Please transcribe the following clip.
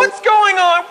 What's going on?